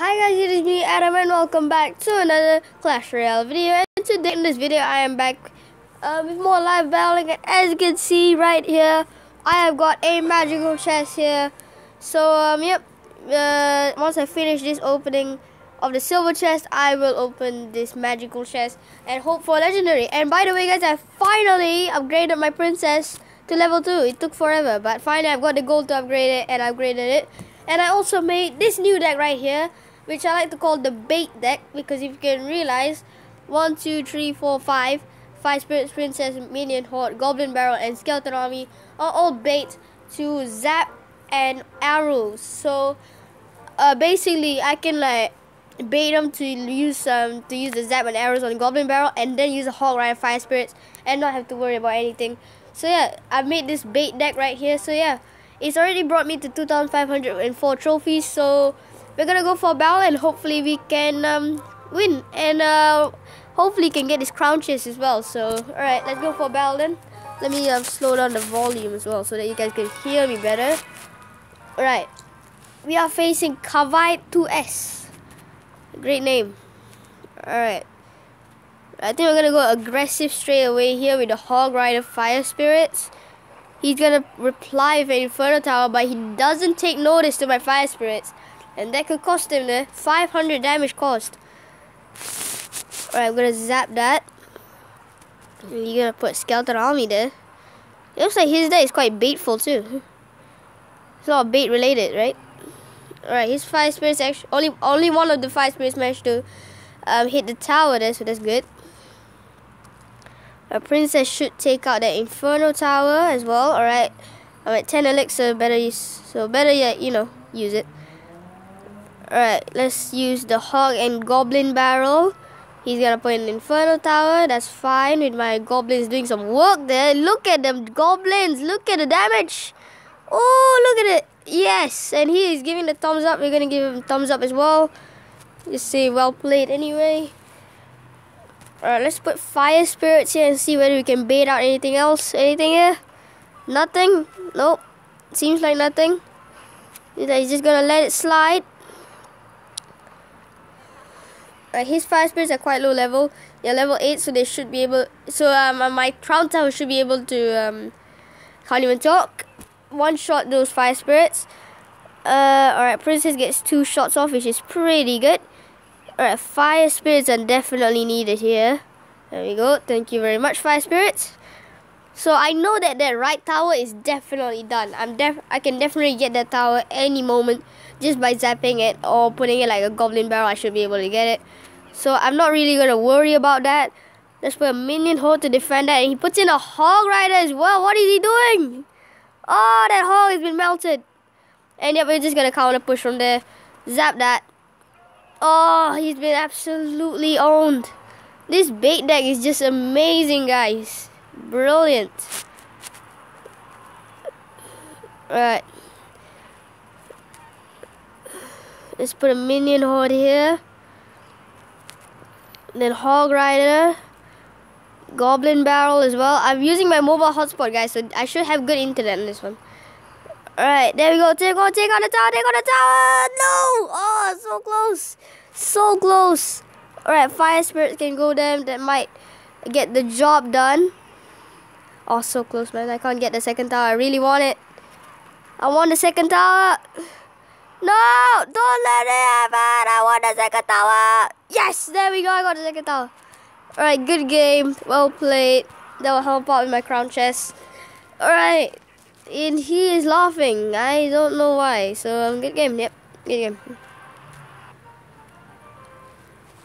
Hi guys, it is me Adam and welcome back to another Clash Royale video. And today in this video I am back uh, with more live battling. And as you can see right here I have got a magical chest here. So um yep uh, once I finish this opening of the silver chest I will open this magical chest and hope for legendary. And by the way guys I finally upgraded my princess to level 2 it took forever but finally I've got the gold to upgrade it and upgraded it. And I also made this new deck right here which I like to call the bait deck because if you can realize, one, two, three, four, five, five spirits, princess, minion, horde, goblin barrel, and skeleton army are all bait to zap and arrows. So uh, basically, I can like bait them to use um to use the zap and arrows on goblin barrel, and then use a hog rider, fire spirits, and not have to worry about anything. So yeah, I made this bait deck right here. So yeah, it's already brought me to 2,504 trophies. So we're gonna go for battle and hopefully we can um, win. And uh, hopefully can get this crown chest as well. So all right let's go for battle then. Let me uh, slow down the volume as well so that you guys can hear me better. All right we are facing Kavite 2S great name. All right I think we're gonna go aggressive straight away here with the Hog Rider Fire Spirits. He's gonna reply with an Inferno Tower but he doesn't take notice to my Fire Spirits and that could cost him the 500 damage cost. Alright, I'm gonna zap that. You're gonna put Skeleton Army there. It looks like his deck is quite baitful too. It's all bait related, right? Alright, his fire spirits actually only only one of the fire spirits managed to um, hit the tower there, so that's good. A princess should take out that inferno tower as well. Alright. I'm at 10 elixir, better use so better yet, you know, use it. Alright, let's use the hog and goblin barrel. He's gonna put an inferno tower. That's fine with my goblins doing some work there. Look at them goblins. Look at the damage. Oh, look at it. Yes, and he is giving the thumbs up. We're gonna give him thumbs up as well. Just say well played anyway. Alright, let's put fire spirits here and see whether we can bait out anything else. Anything here? Nothing? Nope. Seems like nothing. He's just gonna let it slide. Uh, his fire spirits are quite low level. They're level 8, so they should be able... So um, uh, my crown tower should be able to... Um, can't even talk. One shot those fire spirits. Uh, Alright, princess gets two shots off, which is pretty good. Alright, fire spirits are definitely needed here. There we go. Thank you very much, fire spirits. So I know that that right tower is definitely done. I'm def I can definitely get that tower any moment just by zapping it or putting it like a goblin barrel. I should be able to get it. So I'm not really gonna worry about that. Let's put a minion horde to defend that. And he puts in a hog rider as well. What is he doing? Oh, that hog has been melted. And yep, we're just gonna counter push from there. Zap that. Oh, he's been absolutely owned. This bait deck is just amazing, guys. Brilliant. Alright. Let's put a minion horde here. Then hog rider. Goblin barrel as well. I'm using my mobile hotspot, guys, so I should have good internet in this one. Alright, there we go. Take on, take on the tower, take on the tower. No! Oh, so close. So close. Alright, fire spirits can go there. That might get the job done. Oh, so close, man. I can't get the second tower. I really want it. I want the second tower. No! Don't let it happen! I want the second tower! Yes! There we go. I got the second tower. Alright, good game. Well played. That will help out with my crown chest. Alright. And he is laughing. I don't know why. So, um, good game. Yep. Good game.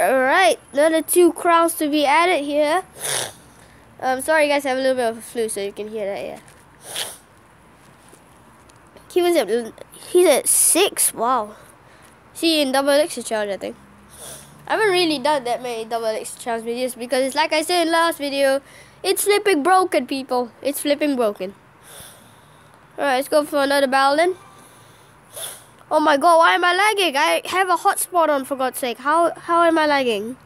Alright. Another two crowns to be added here. Um, sorry guys, I have a little bit of a flu, so you can hear that, yeah. He was at, he's at six, wow. See, in double elixir challenge, I think. I haven't really done that many double elixir challenge videos because it's like I said in last video, it's flipping broken, people. It's flipping broken. Alright, let's go for another battle then. Oh my god, why am I lagging? I have a hotspot on, for God's sake. How, how am I lagging?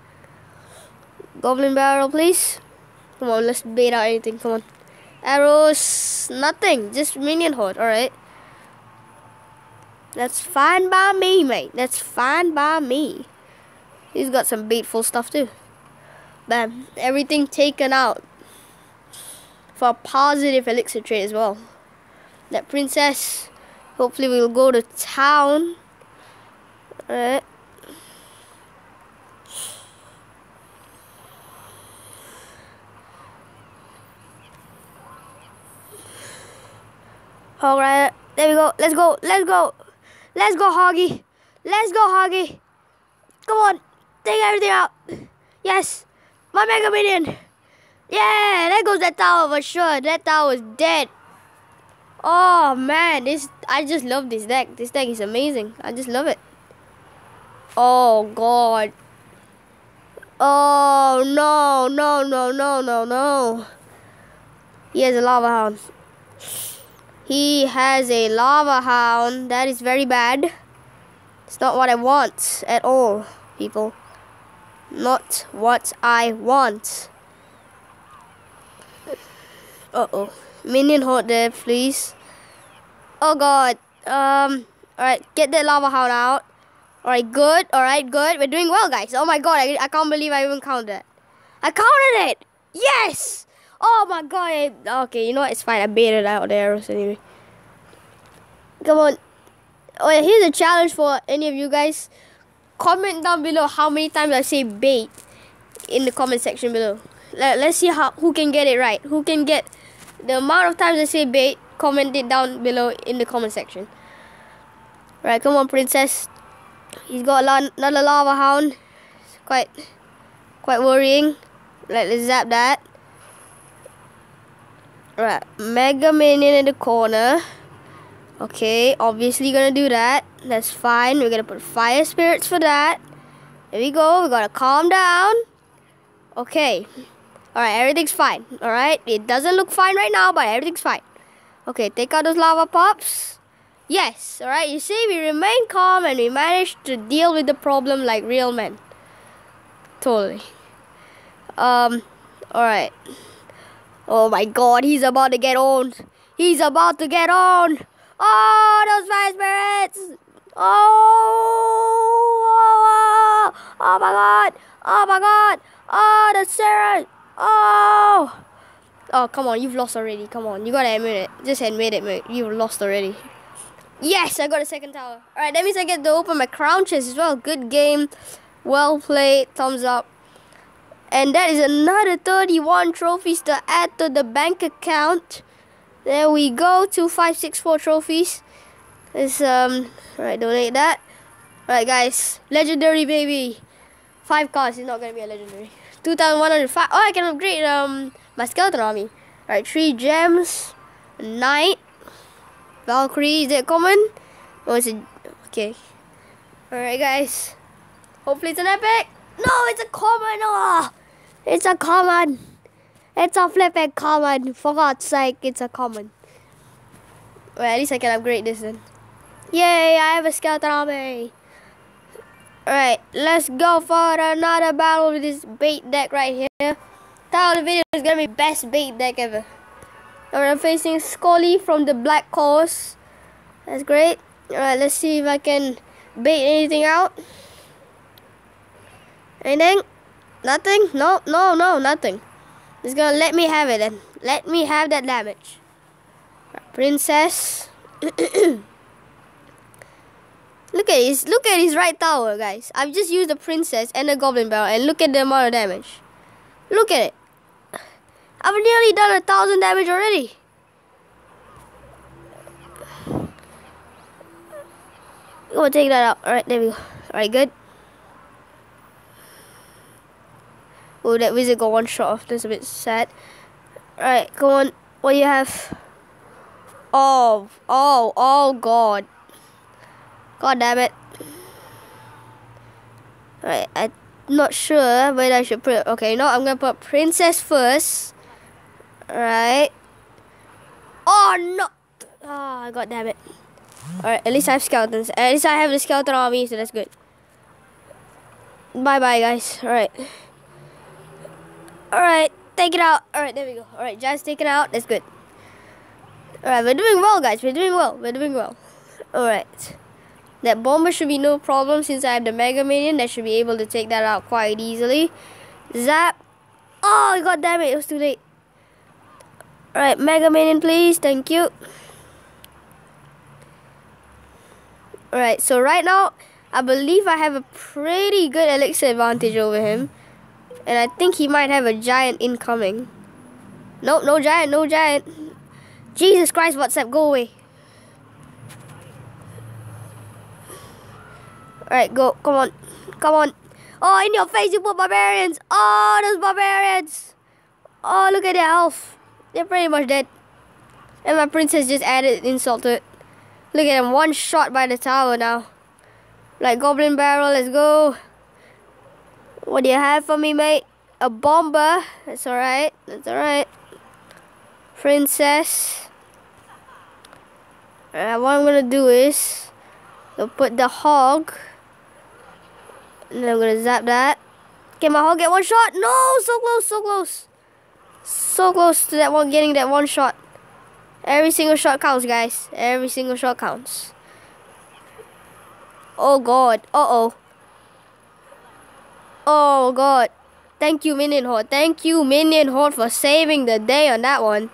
Goblin barrel, please. Come on, let's bait out anything. Come on. Arrows, nothing. Just minion horde. Alright. That's fine by me, mate. That's fine by me. He's got some beatful stuff too. Bam. Everything taken out. For a positive elixir trade as well. That princess. Hopefully we'll go to town. Uh, Alright. Alright, there we go. Let's go. Let's go. Let's go, Hoggy. Let's go, Hoggy. Come on. Take everything out. Yes. My Mega Minion. Yeah, there goes that tower for sure. That tower is dead. Oh man, this I just love this deck. This deck is amazing. I just love it. Oh god. Oh no, no, no, no, no, no. He has a lava hound. He has a lava hound. That is very bad. It's not what I want at all, people. Not what I want. Uh-oh. Minion horde there, please. Oh god. Um, alright, get that lava hound out. Alright, good. Alright, good. We're doing well, guys. Oh my god, I, I can't believe I even counted that. I counted it! Yes! Oh my god. Eh, okay, you know what? It's fine. I baited out the arrows anyway. Come on. Oh yeah, here's a challenge for any of you guys. Comment down below how many times I say bait in the comment section below. Let, let's see how who can get it right. Who can get the amount of times I say bait. Comment it down below in the comment section. Right, come on, princess. He's got a another lava hound. It's quite, quite worrying. Let, let's zap that. Right, Mega Minion in the corner. Okay, obviously gonna do that. That's fine. We're gonna put Fire Spirits for that. There we go. We gotta calm down. Okay. Alright, everything's fine. Alright, it doesn't look fine right now, but everything's fine. Okay, take out those lava pops. Yes, alright, you see, we remain calm and we managed to deal with the problem like real men. Totally. Um, alright. Oh my god, he's about to get on. He's about to get on. Oh, those fire spirits. Oh, oh, oh, my god. Oh my god. Oh, the Sarah. Oh. Oh, come on. You've lost already. Come on. You gotta admit it. Just admit it, mate. You've lost already. Yes, I got a second tower. Alright, that means I get to open my crown chest as well. Good game. Well played. Thumbs up. And that is another 31 trophies to add to the bank account. There we go, 2564 trophies. Let's um right donate that. Alright guys, legendary baby. Five cards is not gonna be a legendary. 2105 oh I can upgrade um my skeleton army. Alright, three gems, knight, Valkyrie, is it common? Or is it okay. Alright guys. Hopefully it's an epic. No, it's a common! Oh! It's a common. It's a flipping common. For God's sake, it's a common. Well, at least I can upgrade this then. Yay, I have a skeleton army. Alright, let's go for another battle with this bait deck right here. Title of the video is gonna be best bait deck ever. Alright, I'm facing Scully from the Black Course. That's great. Alright, let's see if I can bait anything out. Anything? Nothing? No, no, no, nothing. It's gonna let me have it then. Let me have that damage. Princess. look at his look at his right tower, guys. I've just used the princess and the goblin barrel and look at the amount of damage. Look at it. I've nearly done a thousand damage already. Go take that out. Alright, there we go. Alright, good. Oh, that wizard got one shot off. That's a bit sad. Alright, go on. What do you have? Oh, oh, oh, God. God damn it. Alright, I'm not sure whether I should put... Okay, no, I'm going to put Princess first. Alright. Oh, no. Oh, God damn it. Alright, at least I have skeletons. At least I have the skeleton army, so that's good. Bye-bye, guys. Alright. Alright, take it out. Alright, there we go. Alright, just take it out. That's good. Alright, we're doing well, guys. We're doing well. We're doing well. Alright. That bomber should be no problem since I have the Mega Minion that should be able to take that out quite easily. Zap. Oh, god damn it, it was too late. Alright, Mega Minion please, thank you. Alright, so right now, I believe I have a pretty good elixir advantage over him. And I think he might have a giant incoming. Nope, no giant, no giant. Jesus Christ, WhatsApp, go away. Alright, go, come on, come on. Oh, in your face, you put barbarians. Oh, those barbarians. Oh, look at their health. They're pretty much dead. And my princess just added insult to it. Look at them. one shot by the tower now. Like Goblin Barrel, let's go. What do you have for me, mate? A bomber. That's alright. That's alright. Princess. Uh, what I'm gonna do is I'll put the hog. And then I'm gonna zap that. Can my hog get one shot? No, so close, so close. So close to that one getting that one shot. Every single shot counts, guys. Every single shot counts. Oh god. Uh-oh. Oh Oh, god. Thank you, Minion Horde. Thank you, Minion Horde, for saving the day on that one.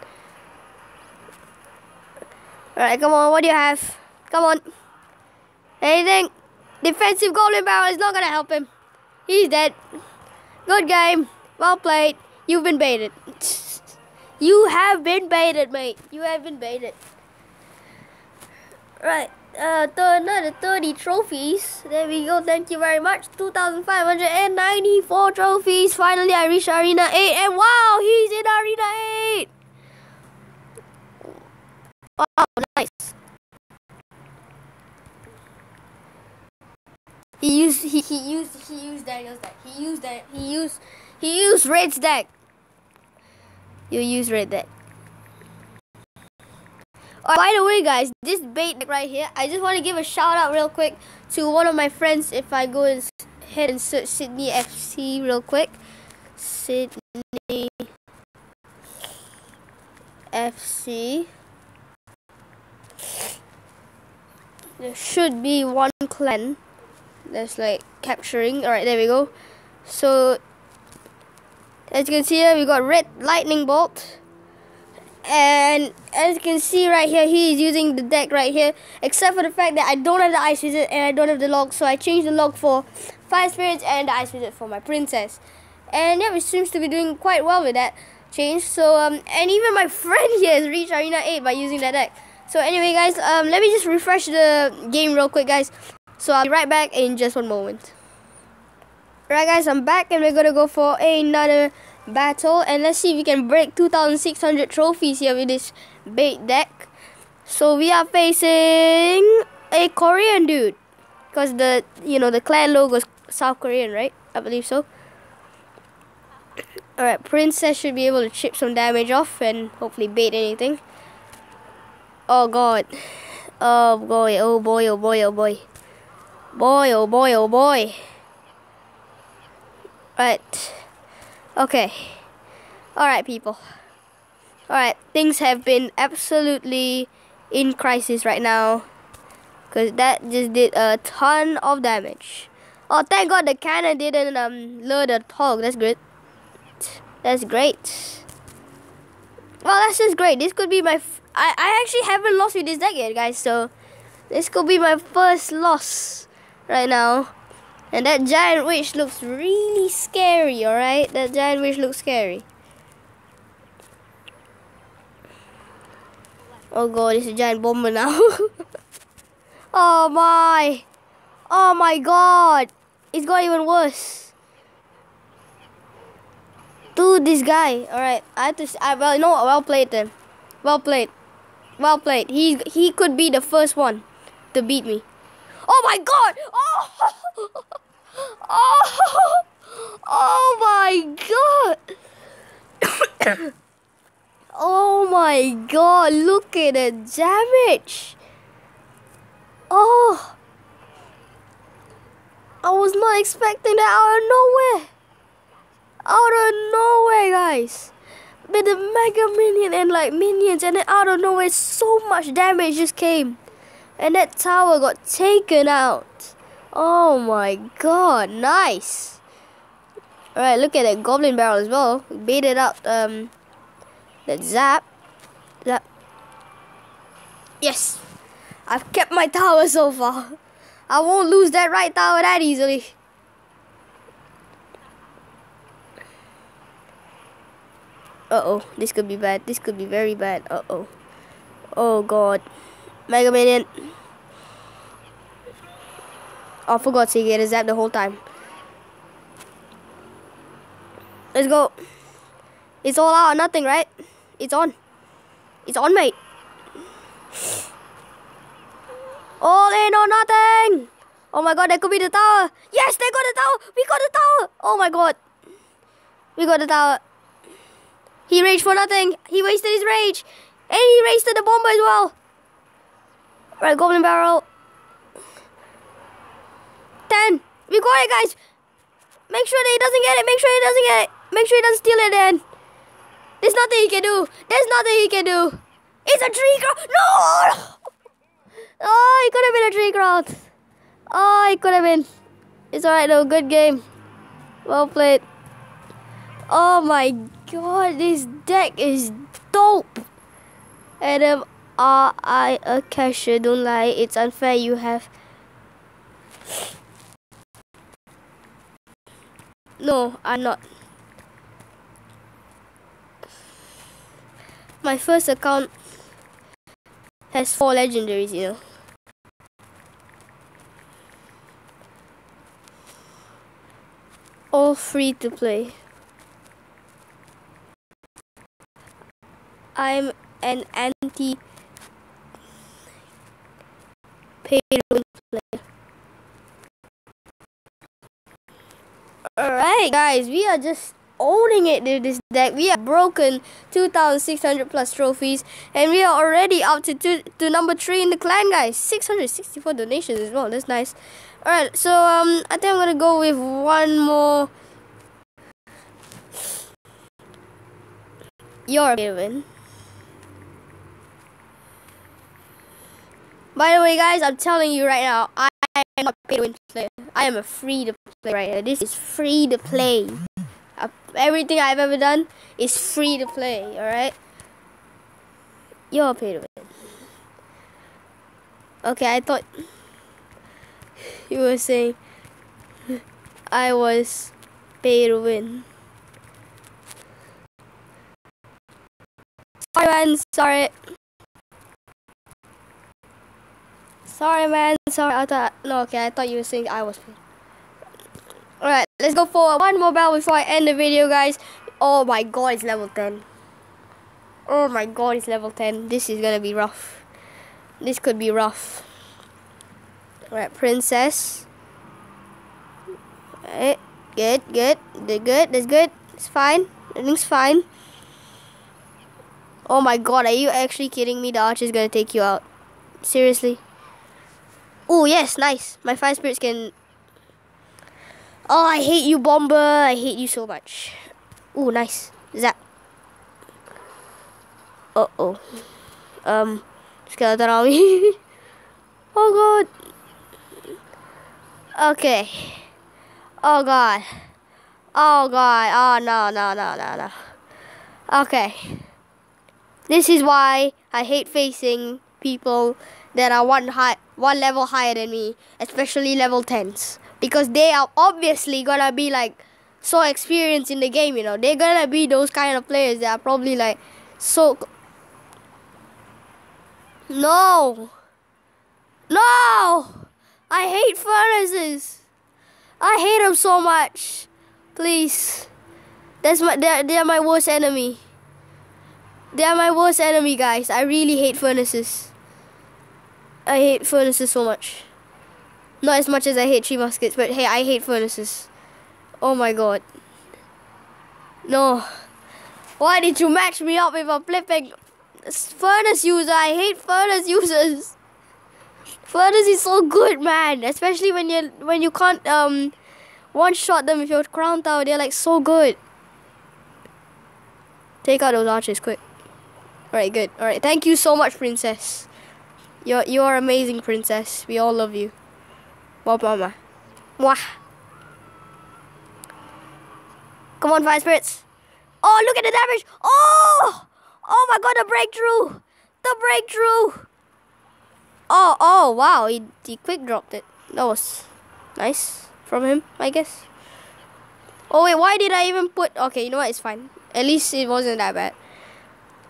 Alright, come on. What do you have? Come on. Anything? Defensive Goblin Barrel is not going to help him. He's dead. Good game. Well played. You've been baited. You have been baited, mate. You have been baited. Right. Uh, another 30 trophies. There we go. Thank you very much. 2,594 trophies. Finally, I reached Arena 8. And wow, he's in Arena 8. Wow, nice. He used he, he used he used Daniel's deck. He used that he used he used Red's deck you use Red there. Oh, by the way, guys, this bait right here, I just want to give a shout out real quick to one of my friends. If I go and head and search Sydney FC real quick, Sydney FC. There should be one clan that's like capturing. Alright, there we go. So as you can see here, we got red lightning bolt. And as you can see right here, he is using the deck right here. Except for the fact that I don't have the ice wizard and I don't have the log. So I changed the log for fire spirits and the ice wizard for my princess. And yeah, it seems to be doing quite well with that change. So um, and even my friend here has reached arena 8 by using that deck. So anyway guys, um, let me just refresh the game real quick guys. So I'll be right back in just one moment. Right guys, I'm back and we're gonna go for another battle and let's see if we can break 2600 trophies here with this bait deck. So we are facing a Korean dude because the you know the clan logo is South Korean, right? I believe so. Alright, Princess should be able to chip some damage off and hopefully bait anything. Oh god. Oh boy, oh boy, oh boy, oh boy. Boy, oh boy, oh boy. Right. Okay. Alright, people. Alright, things have been absolutely in crisis right now. Because that just did a ton of damage. Oh, thank God the cannon didn't um, lure the hog. That's great. That's great. Well, that's just great. This could be my... I, I actually haven't lost with this deck yet, guys. So, this could be my first loss right now. And that giant witch looks really scary, alright? That giant witch looks scary. Oh god, it's a giant bomber now. oh my. Oh my god. It's got even worse. Dude, this guy. Alright, I have to... I, well, you know what? Well played then. Well played. Well played. He, he could be the first one to beat me. Oh my god! Oh! Oh! Oh my god! oh my god, look at the damage! Oh! I was not expecting that out of nowhere! Out of nowhere, guys! With the Mega Minion and like minions and then out of nowhere so much damage just came. And that tower got taken out. Oh my god, nice. Alright, look at that goblin barrel as well. We it out um that zap. Zap. Yes. I've kept my tower so far. I won't lose that right tower that easily. Uh-oh, this could be bad. This could be very bad. Uh-oh. Oh god. Mega Minion. Oh, forgot to get it is zap the whole time. Let's go. It's all out or nothing, right? It's on. It's on, mate. All in or nothing. Oh my god, that could be the tower. Yes, they got the tower. We got the tower. Oh my god. We got the tower. He raged for nothing. He wasted his rage. And he wasted the bomb as well. Right, Goblin Barrel. 10. We got it, guys. Make sure that he doesn't get it. Make sure he doesn't get it. Make sure he doesn't steal it then. There's nothing he can do. There's nothing he can do. It's a tree crowd. No! Oh, it could have been a tree crowd. Oh, it could have been. It's alright though. Good game. Well played. Oh my god, this deck is dope. Adam, um, are uh, I uh, a cashier? Don't lie. It's unfair. You have. No, I'm not. My first account has four legendaries, you know. All free to play. I'm an anti pay to player. Alright guys, we are just owning it in this deck. We have broken 2,600 plus trophies and we are already up to, two, to number 3 in the clan guys. 664 donations as well, that's nice. Alright, so um, I think I'm gonna go with one more. You're win. By the way, guys, I'm telling you right now, I am not pay to win player. I am a free to play right here. This is free to play. Uh, everything I've ever done is free to play. All right. You're pay to win. Okay, I thought you were saying I was pay to win. Sorry, man. Sorry. Sorry, man. Sorry. I thought no. Okay, I thought you were saying I was. Alright, let's go for one more battle before I end the video, guys. Oh my god, it's level 10. Oh my god, it's level 10. This is gonna be rough. This could be rough. Alright, princess. Alright, good, good. Good, good. That's good. It's fine. Everything's fine. Oh my god, are you actually kidding me? The archer's gonna take you out. Seriously? Oh, yes, nice. My fire spirits can... Oh, I hate you, Bomber. I hate you so much. Oh, nice. Zap. Uh-oh. Um, skeleton army. oh, God. Okay. Oh, God. Oh, God. Oh, no, no, no, no, no. Okay. This is why I hate facing people that are one high, one level higher than me, especially level 10s, because they are obviously gonna be like so experienced in the game. You know, they're gonna be those kind of players that are probably like so. No, no, I hate furnaces. I hate them so much. Please, that's my they're, they're my worst enemy. They are my worst enemy, guys. I really hate furnaces. I hate furnaces so much. Not as much as I hate tree muskets, but hey, I hate furnaces. Oh my god. No. Why did you match me up with a flipping furnace user? I hate furnace users. Furnace is so good, man. Especially when you when you can't um one shot them with your crown tower. They're like so good. Take out those archers quick. Alright, good. Alright, thank you so much, princess. You're you're amazing, princess. We all love you. Bob Mama. Mwah. Come on, fire spirits. Oh, look at the damage. Oh! Oh my god, the breakthrough. The breakthrough. Oh, oh, wow. He, he quick dropped it. That was nice from him, I guess. Oh, wait, why did I even put... Okay, you know what? It's fine. At least it wasn't that bad.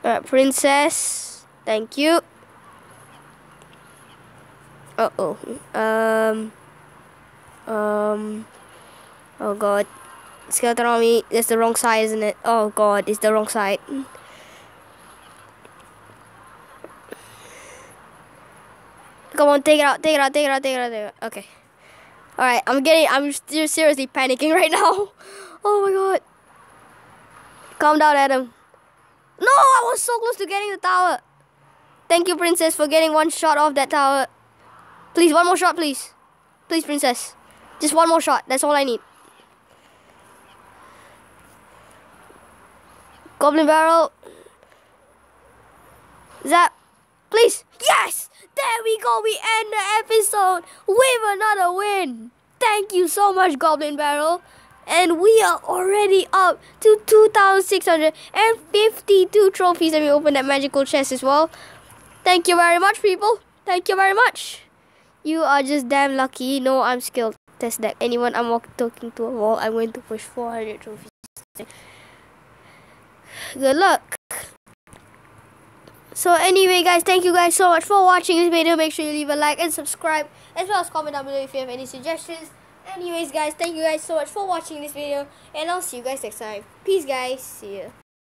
Alright, princess. Thank you. Uh-oh. Um... Um... Oh, God. Skeleton army. That's the wrong side, isn't it? Oh, God. It's the wrong side. Come on, take it out, take it out, take it out, take it out, take it out. Okay. Alright, I'm getting, I'm seriously panicking right now. Oh my god. Calm down, Adam. No, I was so close to getting the tower. Thank you, Princess, for getting one shot off that tower. Please, one more shot, please. Please, Princess. Just one more shot. That's all I need. Goblin barrel. Zap. Please. Yes! There we go. We end the episode with another win. Thank you so much, Goblin Barrel. And we are already up to 2,652 trophies. And we opened that magical chest as well. Thank you very much, people. Thank you very much. You are just damn lucky. No, I'm skilled. Test deck. Anyone I'm talking to a wall, I'm going to push 400 trophies. Good luck. So anyway guys, thank you guys so much for watching this video. Make sure you leave a like and subscribe as well as comment down below if you have any suggestions. Anyways guys, thank you guys so much for watching this video and I'll see you guys next time. Peace guys. See ya.